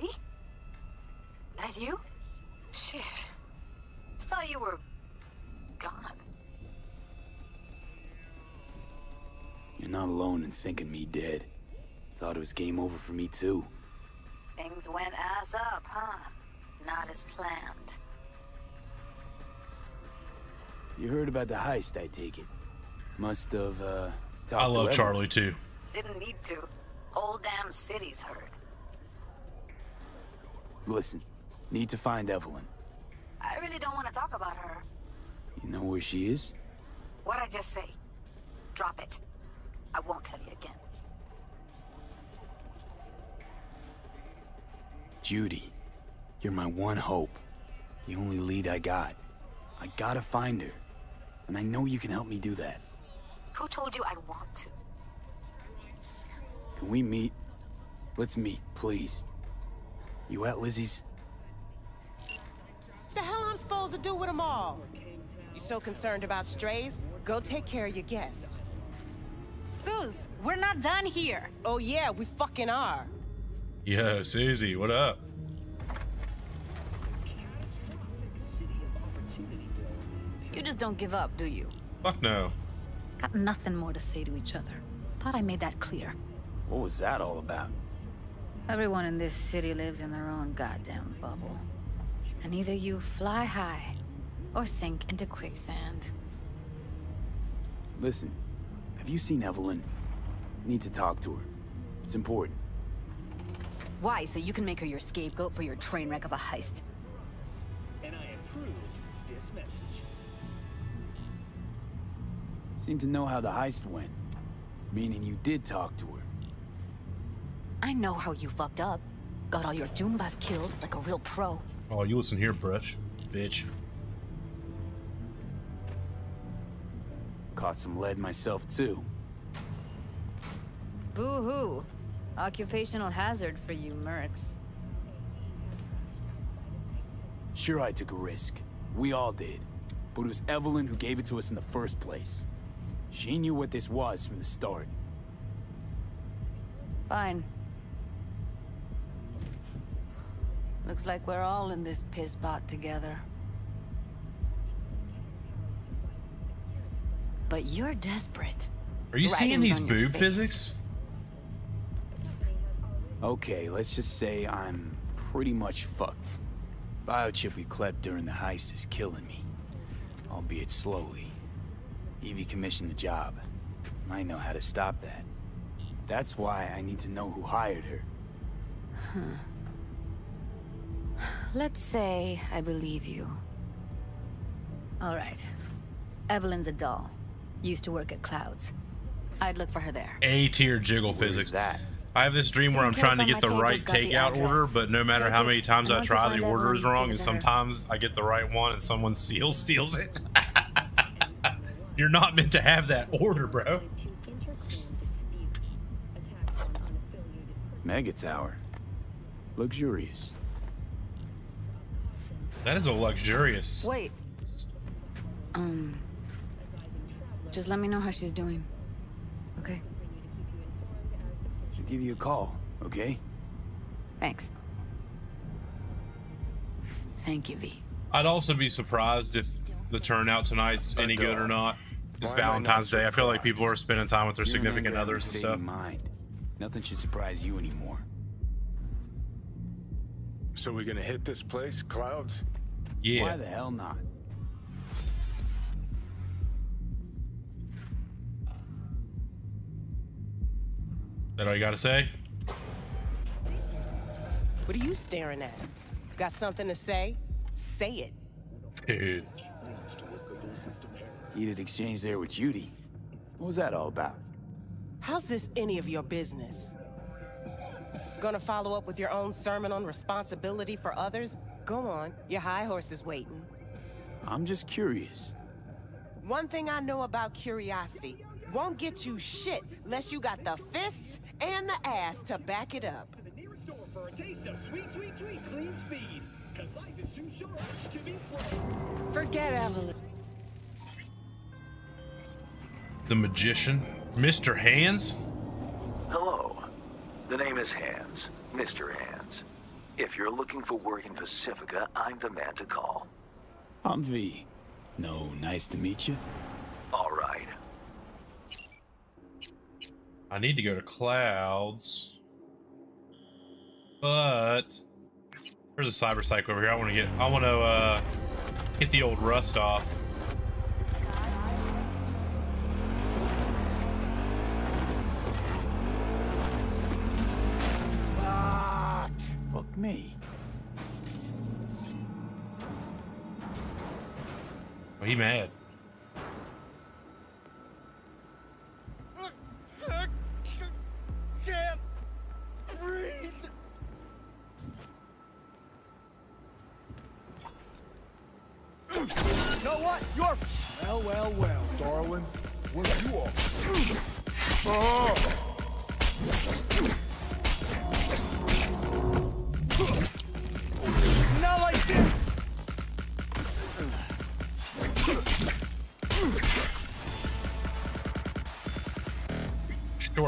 V? That you? Shit. Thought you were... gone. You're not alone in thinking me dead. Thought it was game over for me too. Things went ass up, huh? Not as planned. You heard about the heist, I take it. Must have, uh, I love Charlie too. Didn't need to. Whole damn city's heard. Listen, need to find Evelyn. I really don't want to talk about her. You know where she is? What'd I just say? Drop it. I won't tell you again. Judy, you're my one hope. The only lead I got. I gotta find her. And I know you can help me do that. Who told you I want to? Can we meet? Let's meet, please. You at Lizzie's? The hell I'm supposed to do with them all? You so concerned about strays? Go take care of your guest. Suze, we're not done here. Oh yeah, we fucking are. Yo, Susie, what up? You just don't give up, do you? Fuck no. Got nothing more to say to each other. Thought I made that clear. What was that all about? Everyone in this city lives in their own goddamn bubble. And either you fly high or sink into quicksand. Listen, have you seen Evelyn? Need to talk to her. It's important. Why? So you can make her your scapegoat for your train wreck of a heist. And I approve this message. Seem to know how the heist went. Meaning you did talk to her. I know how you fucked up. Got all your choombas killed like a real pro. Oh, you listen here, brush. Bitch. Caught some lead myself too. Boo-hoo. Occupational hazard for you mercs. Sure I took a risk. We all did. But it was Evelyn who gave it to us in the first place. She knew what this was from the start. Fine. Looks like we're all in this piss pot together. But you're desperate. Are you seeing these boob face. physics? Okay, let's just say I'm pretty much fucked. Biochip we clept during the heist is killing me. Albeit slowly. Evie commissioned the job. I know how to stop that. That's why I need to know who hired her. Let's say I believe you. All right. Evelyn's a doll. Used to work at Clouds. I'd look for her there. A tier jiggle Where's physics. that? I have this dream where I'm trying to get the right table's the takeout order, but no matter Take how many times and I try, the order is wrong, and it to her. sometimes I get the right one and someone seal steals it. You're not meant to have that order, bro. Mega Tower. Luxurious. That is a luxurious. Wait. Um. Just let me know how she's doing. Okay? I'll give you a call, okay? Thanks. Thank you, V. I'd also be surprised if the turnout tonight's any good or not. It's Why am I not Valentine's Day. I feel like people are spending time with their You're an significant angry, others and stuff. unstable Mind. Nothing should surprise you anymore. So we're gonna hit this place, Clouds? Yeah. Why the hell not? That all you gotta say? What are you staring at? Got something to say? Say it. Dude. Heated exchange there with Judy. What was that all about? How's this any of your business? Gonna follow up with your own sermon on responsibility for others? Go on, your high horse is waiting. I'm just curious. One thing I know about curiosity won't get you shit unless you got the fists and the ass to back it up. The nearest store for a taste of sweet, sweet, sweet clean speed. Cause life is too short to be slow. Forget Evelyn. The magician? Mr. Hands? Hello. The name is Hands. Mr. Hands. If you're looking for work in Pacifica, I'm the man to call. I'm V. No, nice to meet you. All right. I need to go to clouds. But there's a cyber psych over here. I want to get I want to uh get the old rust off. Me. Oh, he mad.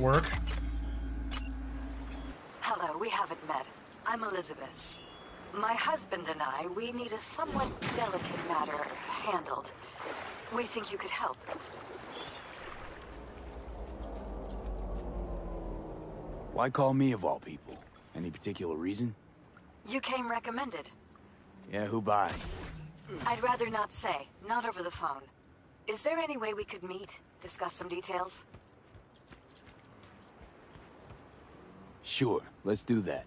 Short work. Hello, we haven't met. I'm Elizabeth. My husband and I, we need a somewhat delicate matter handled. We think you could help. Why call me of all people? Any particular reason? You came recommended. Yeah, who by? I'd rather not say, not over the phone. Is there any way we could meet, discuss some details? Sure, let's do that.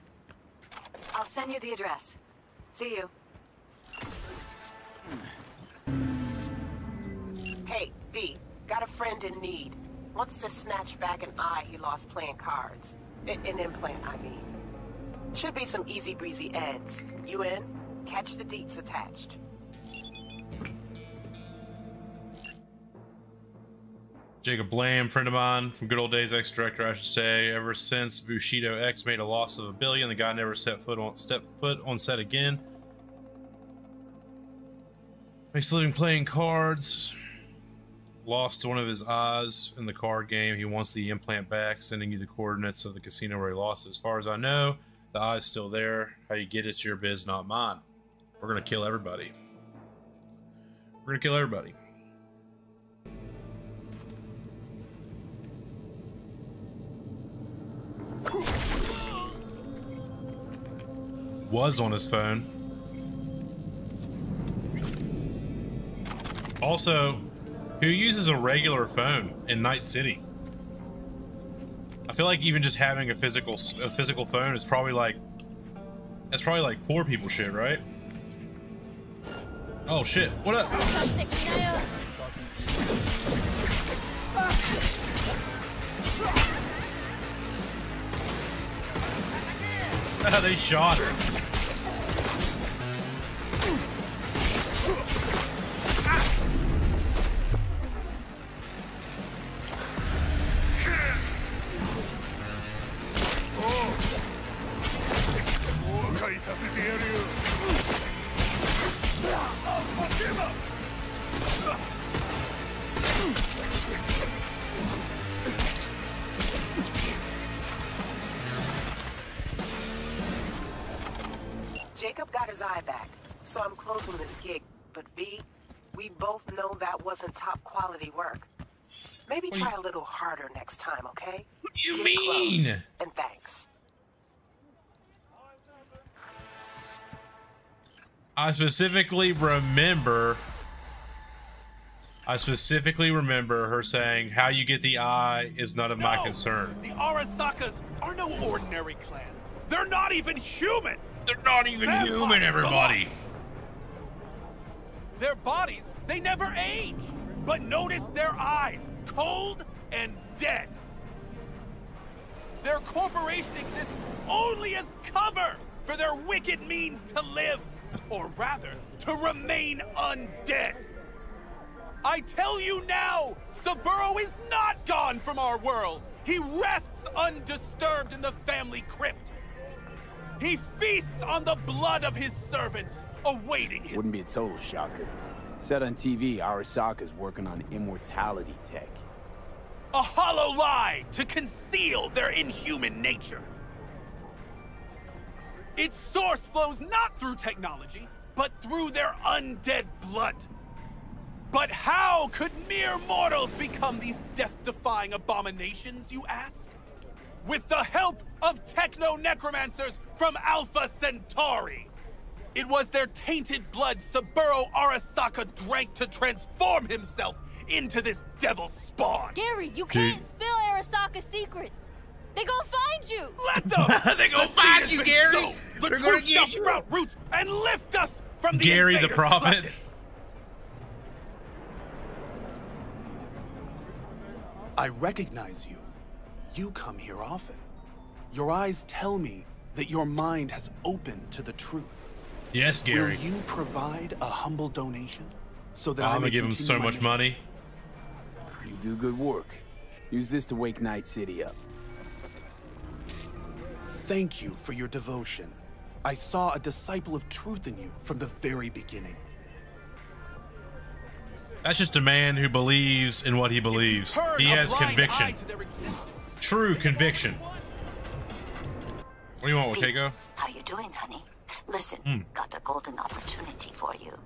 I'll send you the address. See you. Hey, V, got a friend in need. Wants to snatch back an eye he lost playing cards. I- an implant, I mean. Should be some easy breezy eds. You in? Catch the deets attached. Jacob Blame, friend of mine from good old days, ex-director, I should say. Ever since Bushido X made a loss of a billion, the guy never set foot on step foot on set again. Makes a living playing cards. Lost one of his eyes in the card game. He wants the implant back, sending you the coordinates of the casino where he lost it. As far as I know, the eye's still there. How you get it's your biz, not mine. We're gonna kill everybody. We're gonna kill everybody. Was on his phone. Also, who uses a regular phone in Night City? I feel like even just having a physical a physical phone is probably like that's probably like poor people shit, right? Oh shit! What up? they shot her. Jacob got his eye back, so I'm closing this gig. But V, we both know that wasn't top quality work. Maybe What try you- a little harder next time, okay? What do you Get closed. mean? And thanks. I specifically remember. I specifically remember her saying, "How you get the eye is none of my No! concern." The Arasakas are no ordinary clan. They're not even human. They're not even human, everybody. Their bodies, they never age. But notice their eyes, cold and dead. Their corporation exists only as cover for their wicked means to live, or rather, to remain undead. I tell you now, Saburo is not gone from our world. He rests undisturbed in the family crypt. He feasts on the blood of his servants, awaiting his Wouldn't be a total shocker. Said on TV, Arasaka's working on immortality tech. a hollow lie to conceal their inhuman nature. Its source flows not through technology, but through their undead blood. But how could mere mortals become these death-defying abominations, you ask? With the help of techno-necromancers from Alpha Centauri! It was their tainted blood Saburo Arasaka drank to transform himself into this devil spawn! Gary, you can't spill Arasaka's secrets! They gonna find you! Let them! they gonna the find you, Gary. Sold. The They're gonna truth shall you! sprout roots and lift us from the Gary the prophet. clutches. I recognize you. You come here often. Your eyes tell me that your mind has opened to the truth. Yes, Gary. Will you provide a humble donation so that I I'm may gonna give him so much mission? money. You do good work. Use this to wake Night City up. Thank you for your devotion. I saw a disciple of truth in you from the very beginning. That's just a man who believes in what he believes. Turn He a has blind conviction. Eye to their existence. True conviction. What do you want, Pete, Wakako? How you doing, honey? Listen, Hmm. got a golden opportunity for you.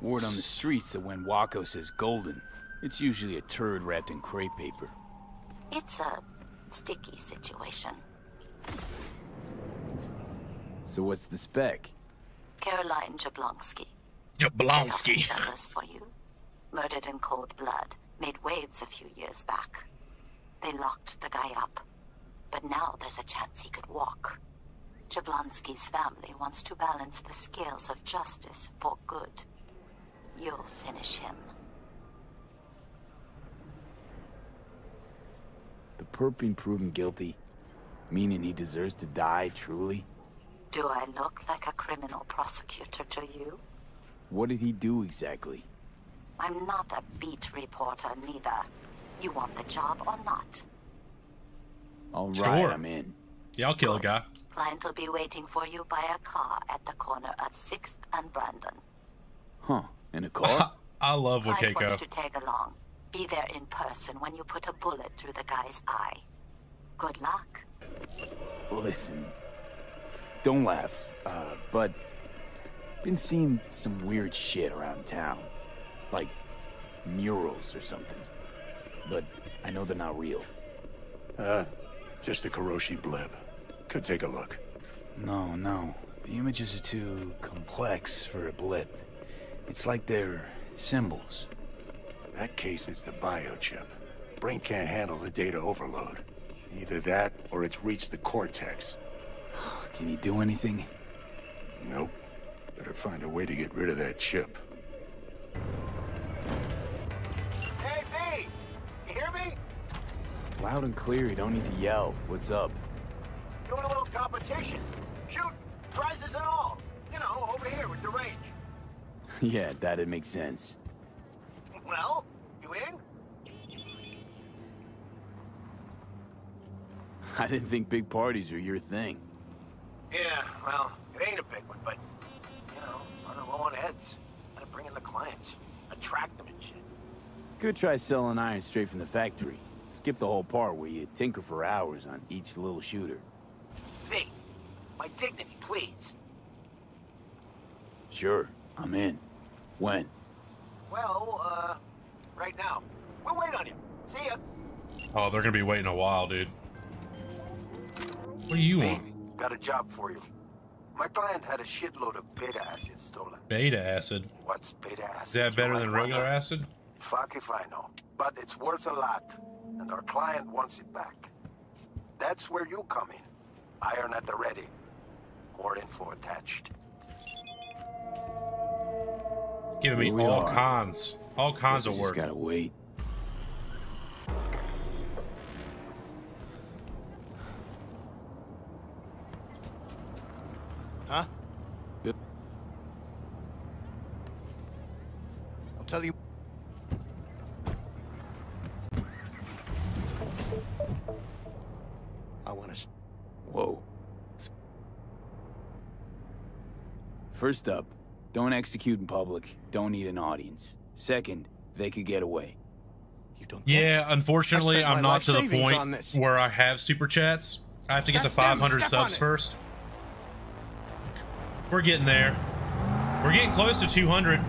Word on the streets that when Wako says golden, it's usually a turd wrapped in crepe paper. It's a sticky situation. So what's the spec? Caroline Jablonski. Jablonski. Dollars for you. Murdered in cold blood. Made waves a few years back. They locked the guy up. But now there's a chance he could walk. Jablonski's family wants to balance the scales of justice for good. You'll finish him. The perp being proven guilty, meaning he deserves to die, truly? Do I look like a criminal prosecutor to you? What did he do exactly? I'm not a beat reporter, neither. You want the job or not? All right, Sure. I'm in. Yeah, I'll kill a guy. Client will be waiting for you by a car at the corner of 6th and Brandon. Huh, in a car? I love what Client wants to Wakako. tag along. Be there in person when you put a bullet through the guy's eye. Good luck. Listen, don't laugh, uh, but been seeing some weird shit around town. Like murals or something. But I know they're not real. Uh, just a Kiroshi blip. Could take a look. No, no. The images are too complex for a blip. It's like they're symbols. That case is the biochip. Brain can't handle the data overload. Either that, or it's reached the cortex. Can you do anything? Nope. Better find a way to get rid of that chip. Loud and clear, you don't need to yell. What's up? Doing a little competition. Shoot, prizes and all. You know, over here with the range. yeah, that'd make sense. Well, you in? I didn't think big parties were your thing. Yeah, well, it ain't a big one, but, you know, running low on heads. Gotta bring in the clients. Attract them and shit. Could try selling iron straight from the factory. Skip the whole part where you tinker for hours on each little shooter. V, my dignity, please. Sure, I'm in. When? Well, uh, right now. We'll wait on you. See ya. Oh, they're gonna be waiting a while, dude. What do you want? Got a job for you. My client had a shitload of beta acid stolen. Beta acid. What's beta acid? Is that better than regular acid? Fuck if I know. But it's worth a lot, and our client wants it back. That's where you come in. Iron at the ready. More info attached. Giving me Here we all are. kinds, all kinds Guess I of just gotta wait. Huh? Yep. I'll tell you. I want to. Whoa. First up, don't execute in public. Don't need an audience. Second, they could get away. You don't. get Yeah, unfortunately, I spent I'm not to the savings on point this. where I have super chats. I have to get That's to 500 subs first. We're getting there. We're getting close to 200.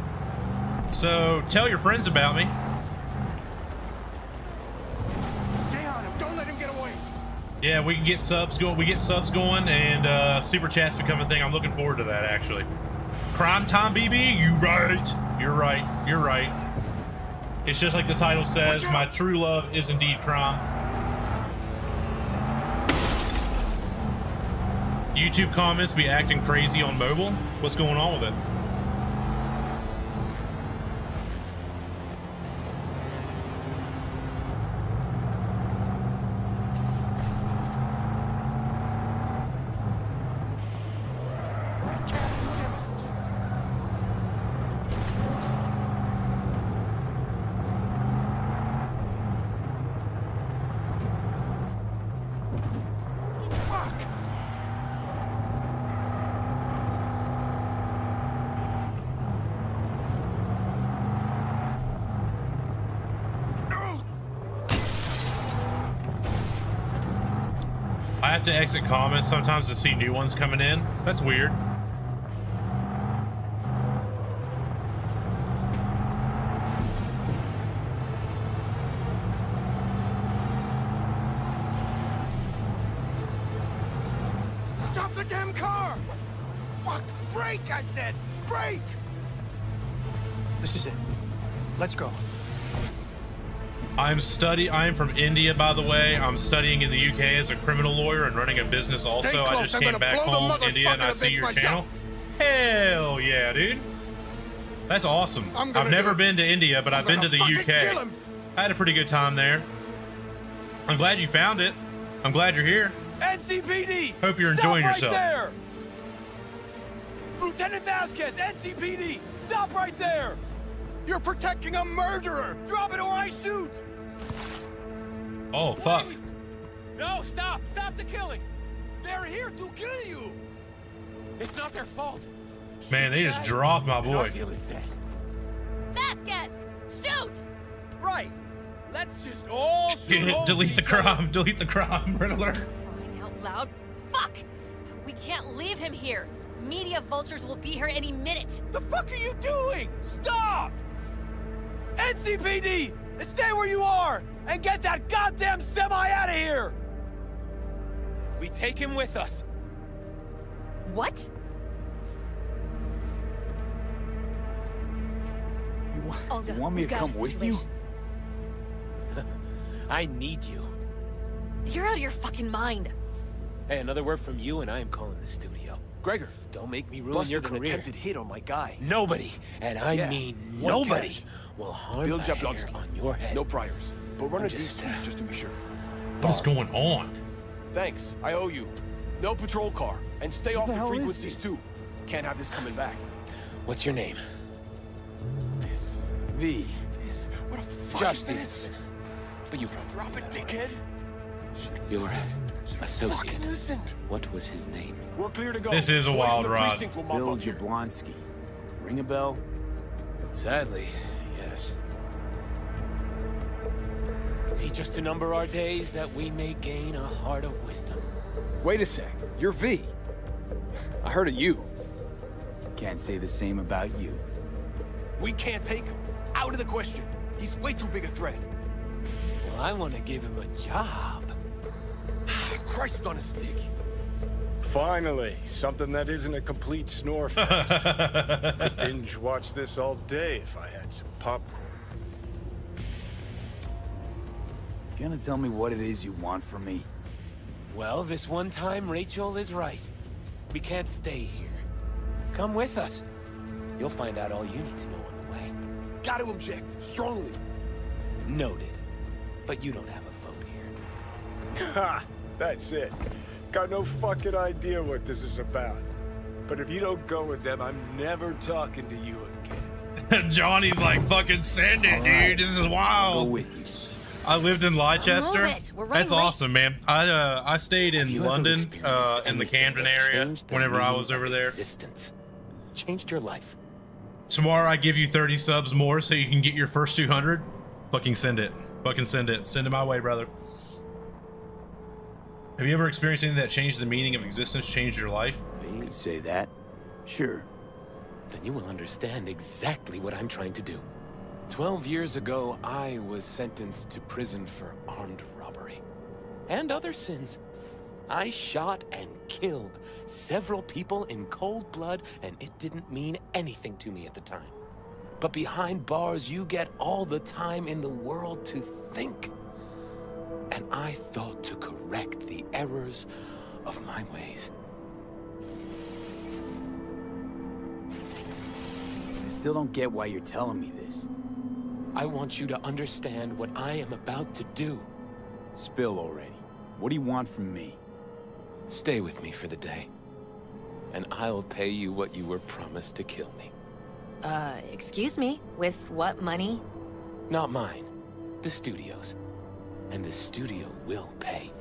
So tell your friends about me. Yeah, we can get subs going. We get subs going, and uh, super chats become a thing. I'm looking forward to that actually. Crime time, BB. You right? You're right. You're right. It's just like the title says. My true love is indeed crime. YouTube comments be acting crazy on mobile. What's going on with it? Have to exit comments sometimes to see new ones coming in. That's weird. Stop the damn car! Fuck! Brake, I said! Brake! This is it. Let's go. I'm study. I am from India, by the way. I'm studying in the UK as a criminal lawyer and running a business. Also, I just I'm came back home, India, and I see your bits channel. Hell yeah, dude! That's awesome. I'm gonna I've never it. been to India, but I'm I've been to the UK. I had a pretty good time there. I'm glad you found it. I'm glad you're here. NCPD! Hope you're enjoying right yourself. there! Lieutenant Vasquez, NCPD! Stop right there! You're protecting a murderer! Drop it or I shoot! Oh fuck! No, stop! Stop the killing! They're here to kill you! It's not their fault. Man, they just dropped my And our boy. deal is dead. Vasquez, shoot! Right. Let's just all shoot holes Delete the each crime. Delete the crime. Red alert. Crying out loud. Fuck! We can't leave him here. Media vultures will be here any minute. The fuck are you doing? Stop! NCPD! Stay where you are and get that goddamn semi out of here! We take him with us. What? You, wa- Olga, you want me to come with you? I need you. You're out of your fucking mind. Hey, another word from you and I am calling the studio. Gregor, Don't make me ruin busted your an career. attempted hit on my guy. Nobody, and I Yeah, mean nobody, catch. Will harm Bill a hair Jablonski. on your head. No priors. But run I'm a just, D2 uh, just to be sure. What is going on? Thanks. I owe you. No patrol car. And stay off the the frequencies this? too. Can't have this coming back. What's your name? This. V. This. What a fuck Josh is this? But you Drop it, dickhead. Your associate. listen. What was his name? We're clear to go. This is a Boys wild ride. precinct will mop Bill up. Jablonski. Ring a bell? Sadly, Teach us to number our days that we may gain a heart of wisdom. Wait a sec. You're V. I heard of you. Can't say the same about you. We can't take him. Out of the question. He's way too big a threat. Well, I want to give him a job. Christ on a stick. Finally, something that isn't a complete snore fest. Could binge watch this all day if I had some popcorn. Gonna tell me what it is you want from me? Well, this one time Rachel is right. We can't stay here. Come with us. You'll find out all you need to know on the way. Got to object. Strongly. Noted. But you don't have a vote here. Ha! That's it. Got no fucking idea what this is about. But if you don't go with them, I'm never talking to you again. Johnny's like, fucking send it, dude. This is wild. Go wild. with you. I lived in Leicester. Move it. We're running That's late. awesome, man. I uh, I stayed in London, uh, in the Camden area. the Whenever I was over there. Existence. Changed your life. Tomorrow I give you 30 subs more so you can get your first 200. Fucking send it. Fucking send it. Send it my way, brother. Have you ever experienced anything that changed the meaning of existence, changed your life? You could say that. Sure. Then you will understand exactly what I'm trying to do. Twelve years ago, I was sentenced to prison for armed robbery. And other sins. I shot and killed several people in cold blood, and it didn't mean anything to me at the time. But behind bars, you get all the time in the world to think. And I thought to correct the errors of my ways. I still don't get why you're telling me this. I want you to understand what I am about to do. Spill already. What do you want from me? Stay with me for the day. And I'll pay you what you were promised to kill me. Uh, excuse me? With what money? Not mine. The studio's. And the studio will pay.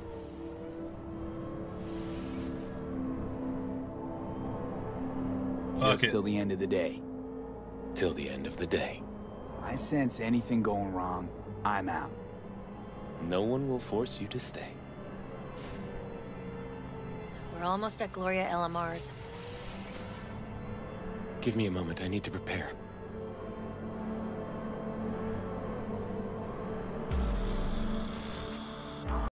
Just Okay. till the end of the day. Till the end of the day. I sense anything going wrong, I'm out. No one will force you to stay. We're almost at Gloria LMR's. Give me a moment. I need to prepare.